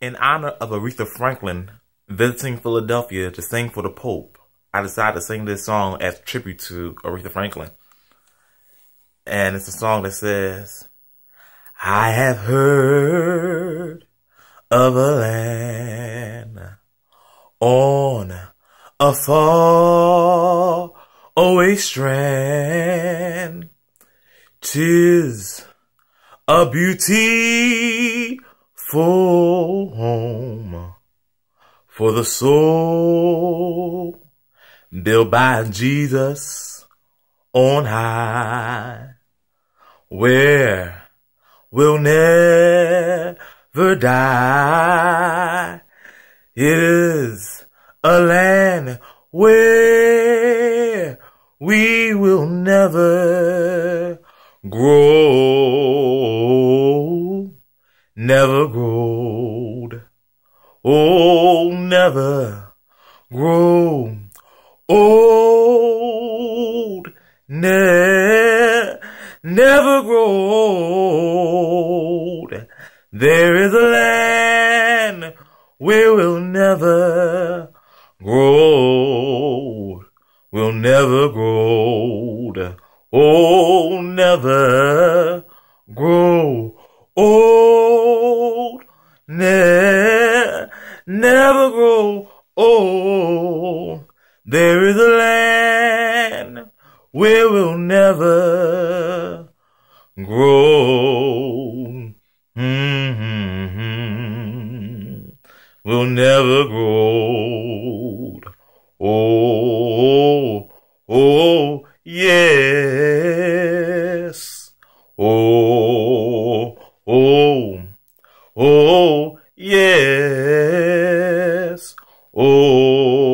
In honor of Aretha Franklin visiting Philadelphia to sing for the Pope, I decided to sing this song as tribute to Aretha Franklin. And it's a song that says, I have heard of a land on oh, a far away strand. Tis a home for the soul built by Jesus on high where we'll never die. It is a land where we will never grow never growed. Oh, never grow old. Ne- never grow old. There is a land where we'll never grow. We'll never grow old. Oh, never grow old, ne- never grow old. There is a land where we'll never grow. Mm-hmm. We'll never grow old. Oh, oh, yes. Oh, Oh, oh, yes. Oh,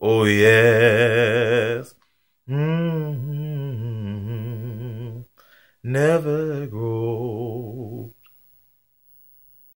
oh, yes. Mm-hmm. Never grow